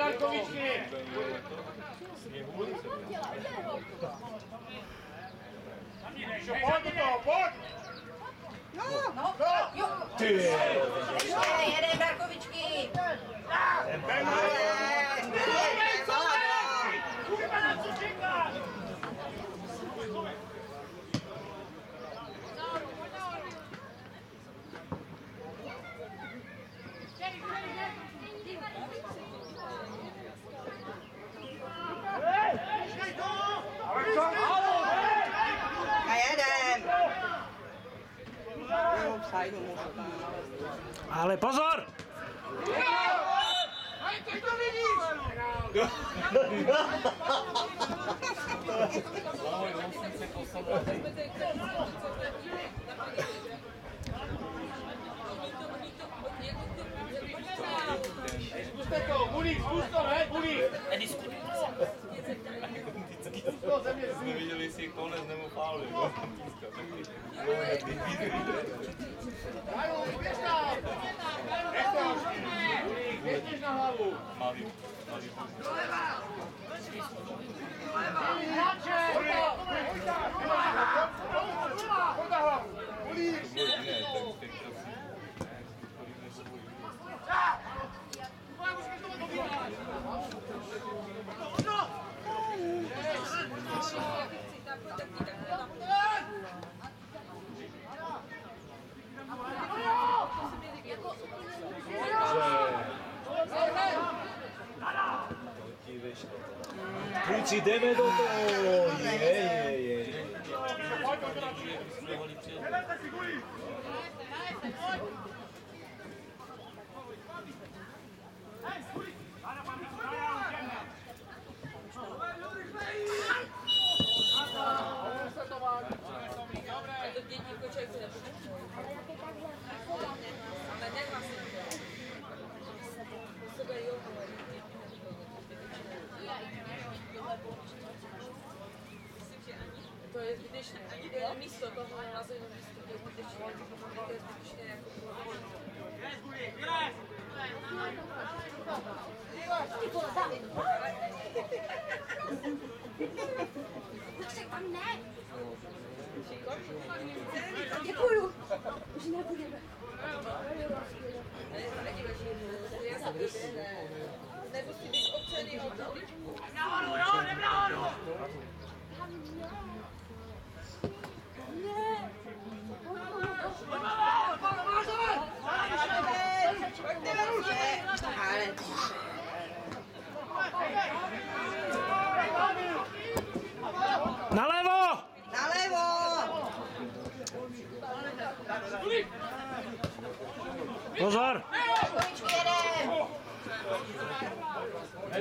Darkovičky! Pojď do toho, pojď! Ještě jeden Darkovičky. A Ale pozor! Zkuste to, Bulík, zkus to, ne, Bulík! To ze mě Jsme viděli, jestli je konec nebo faul. Jo. Ci jdeme do toho! Je, je, je. Don't you?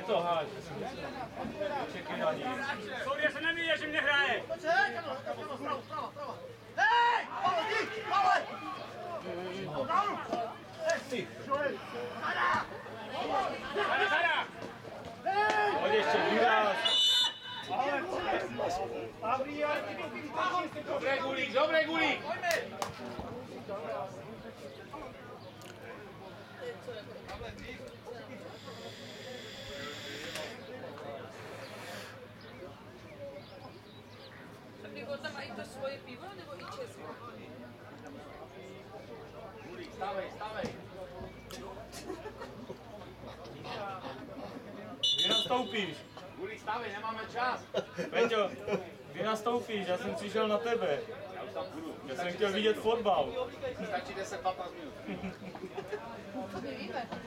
To háž. Čekej na ní. Soudě se nevíje, že mě hraje! Hej! Pavle, ty! Pavle! Nahoru! Hej! Zada! Zada, zada! Pojď ještě, výraz. Dobré gulík, dobré gulík! Nebo tam mají to svoje pivo, nebo i? Gulík, stávej, stávej! Kdy nastoupíš? Gulík, stávej, nemáme čas! Peťo, kdy nastoupíš? Já jsem přišel na tebe. Já už tam budu. Já jsem chtěl vidět fotbal. Stačí 10-15 minut. Tam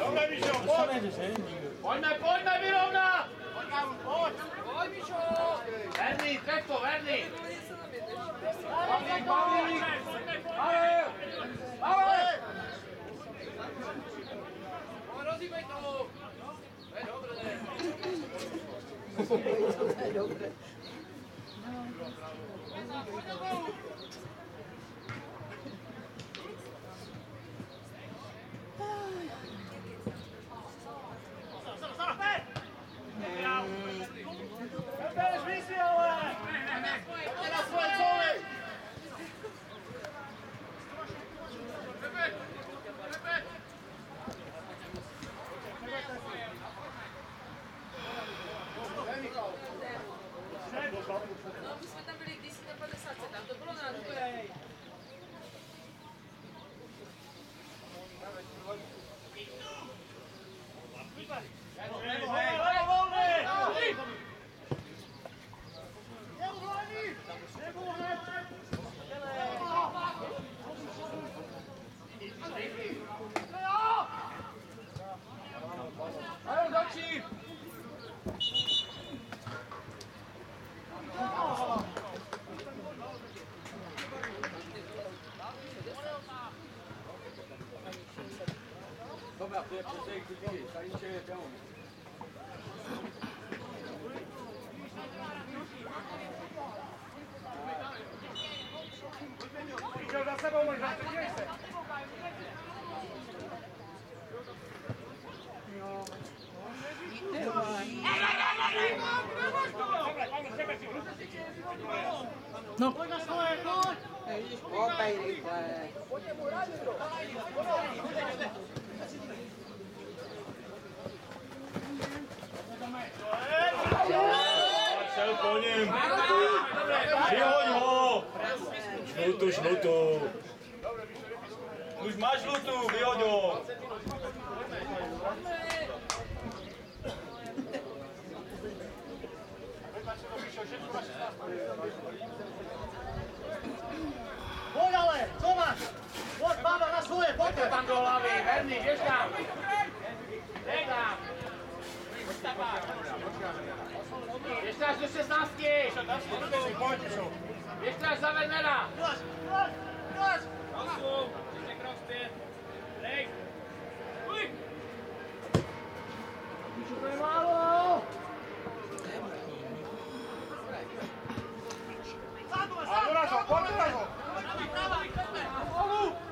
Långa Mischo, bort! Holmberg, Holmberg vill omna! Bort! Werni, träff då, Werni! Pauli, Pauli! Pauli! Pauli! Rosi, wait no! Wait over there! Wait over there! Widział za sobą, może na to miejsce. No. Opa, ele, pai. Po něm! Vyhoď ho! Žlutu, žlutu! Už máš žlutu, vyhoď ho! Pojď ale, co máš? Pojď, bába, na svoje, pojďte tam do hlavy, herný, běž tam. Běž tam. Ještě až do 16. Ještě až za Wernera. To je málo. A doražo, pojď doražo. Já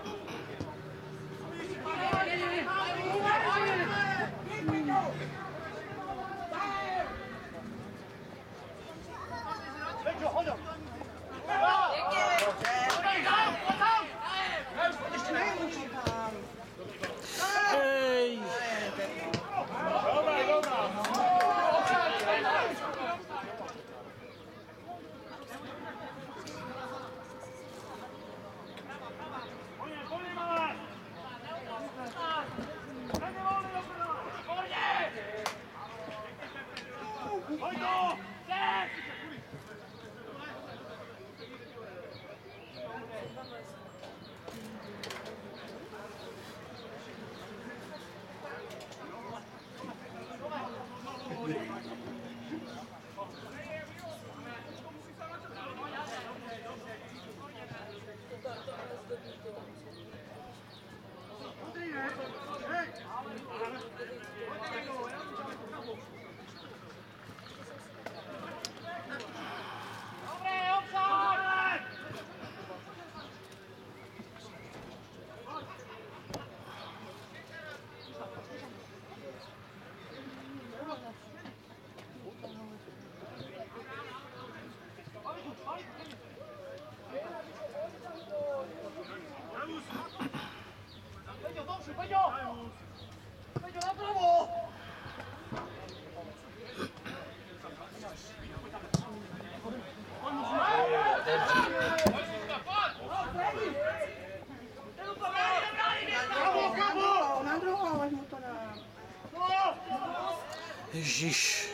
Ježíš.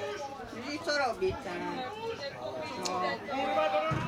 Ježíš, co robíte? No.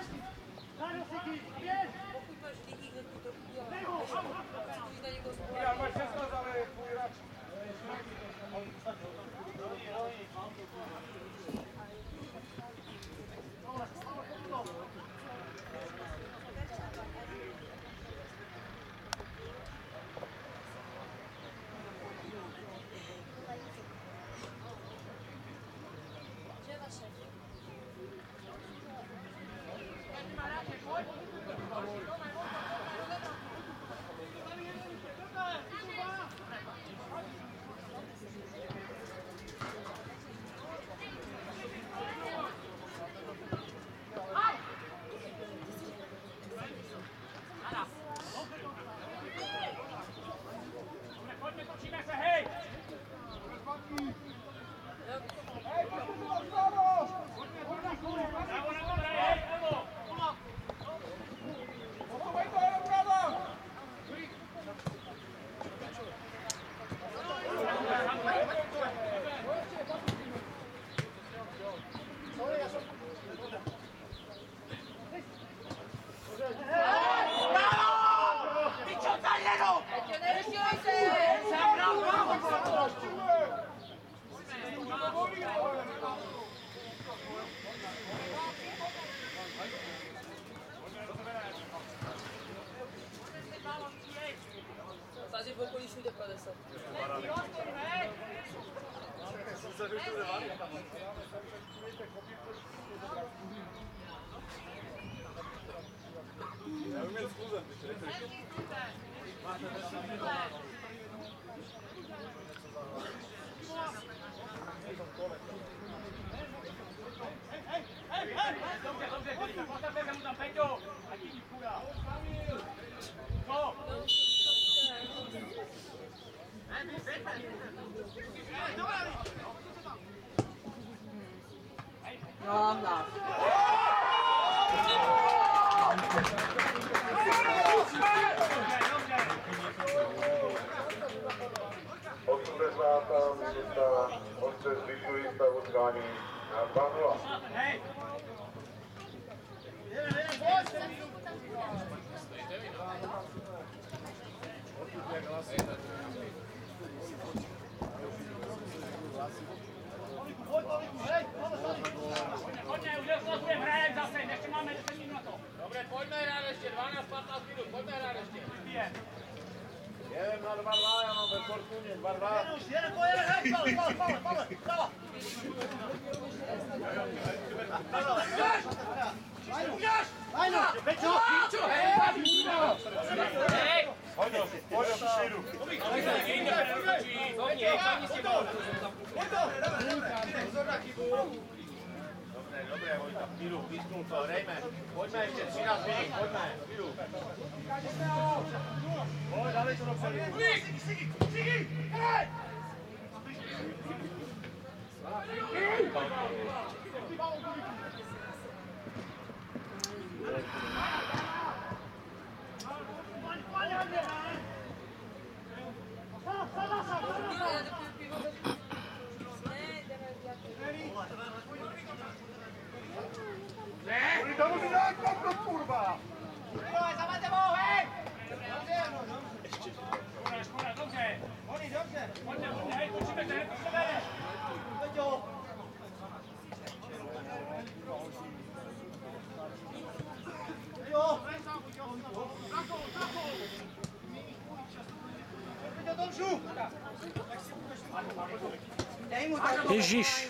Firu, izkrunco, Reimer, hogy már egyszer, csináld végig, hogy már, Firu. Hogy, állj, tudok felé. Szigi, szigi, szigi, hely! Thank you. Zaudírák, Pavlov, kurva! Mirové, za Matebou, hej! Dobře, dobře. Konáš, konáš, dobře. Oni, dobře. Pojďte, pojďte, hej, točíme se, hej, točíme se. Peťo. Jo. Ježíš.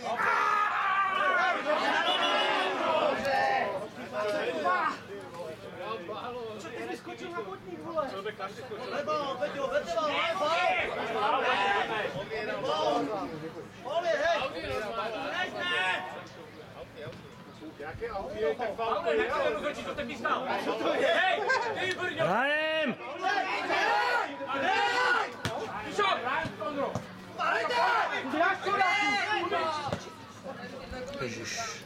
despejos.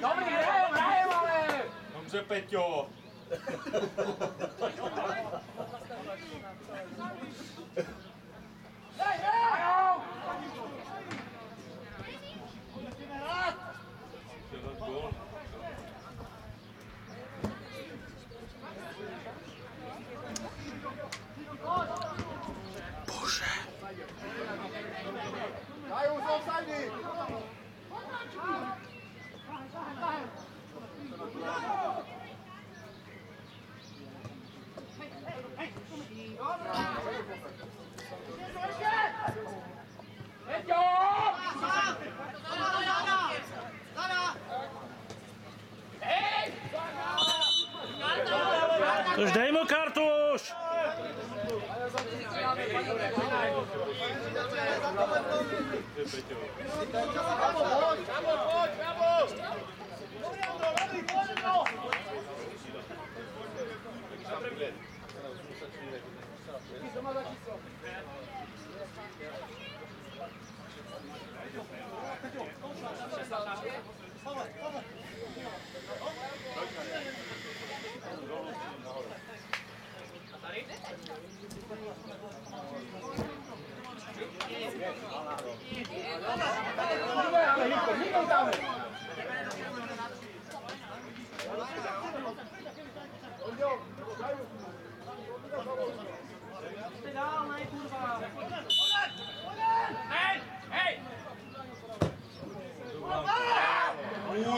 Dobrý, hrajeme, hrajeme! Dobře, Peťo. Hej, hej! Jdeme hrát! Jdeme hrát! 絶対に食べたい。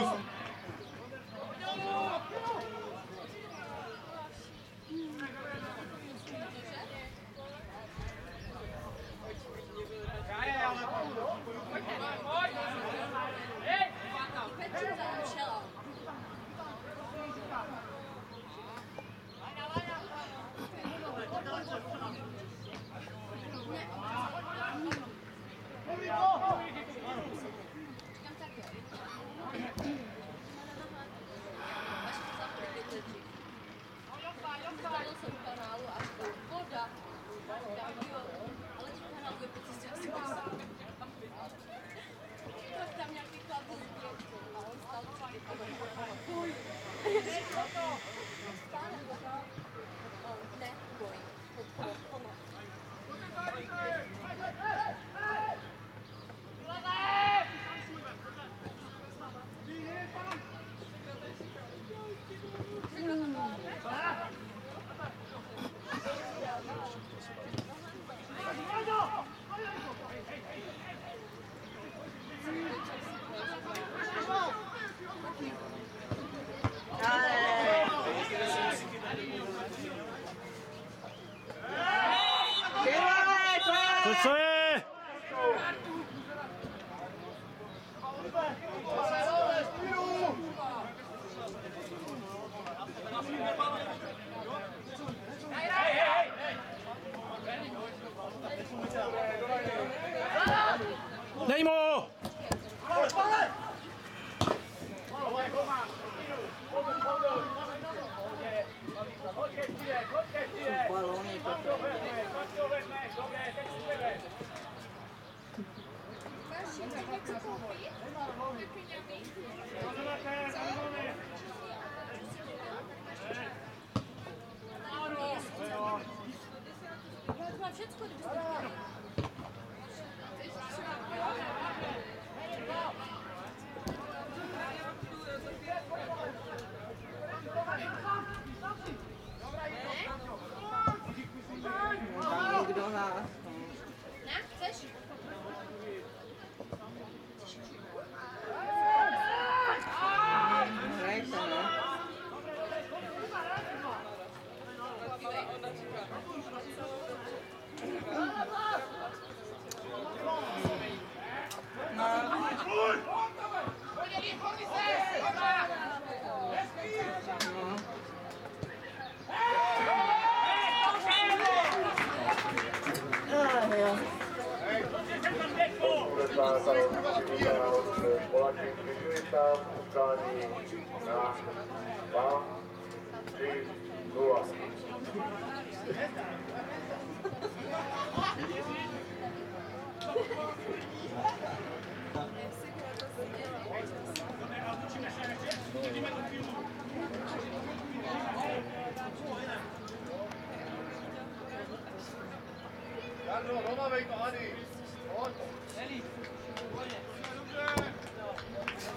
Amazing.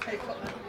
Hey, come on.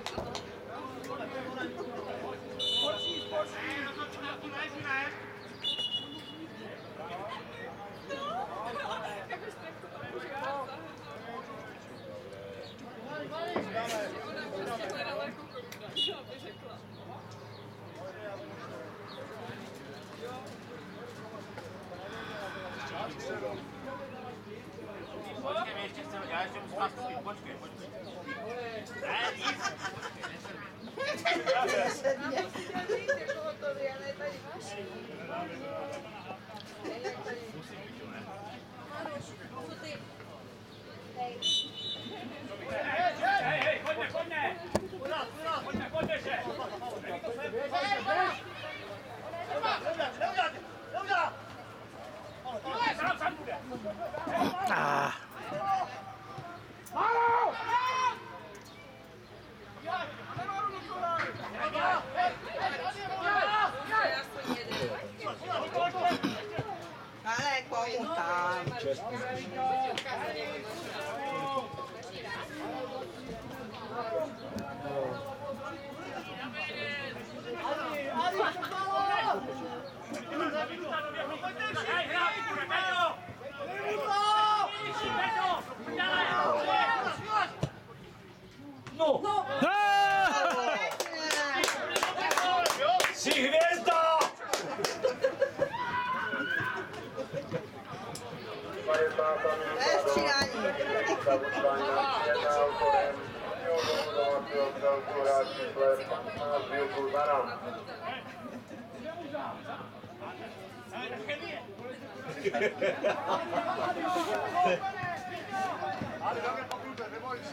Ale dobra, po piłce, rewolci!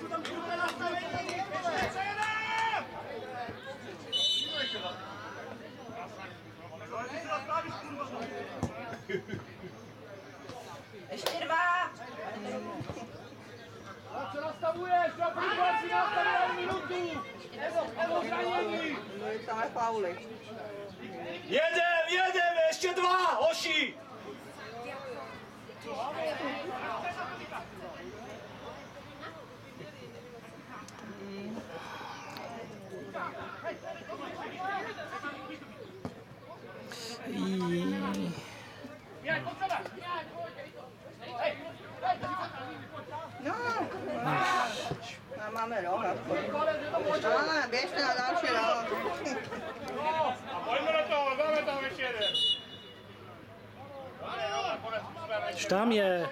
Tu tam kurwa na stawienie! Cześć! Zostawisz kurwa! A co nastavuješ? Do příprav nastavuješ minutu. Evo, Evo. Jedem, jedem, ještě dva, hoši! No, a máme rok. No, běžte na další rok. Pojďme do toho, dáme tam ještě jeden. Už tam je.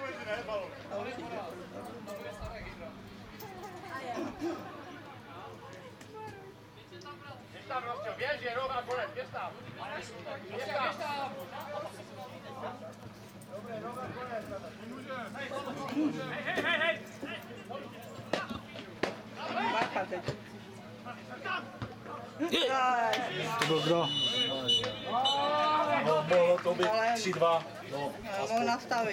Běž tam, Rostě, běž, je rok a konec, běž tam. Běž tam, běž tam. Dobré, rok a konec. Hej, hej, hej! Bacha teď. To byl kdo? No, mohlo to Ale- 3-2. No, nastavit.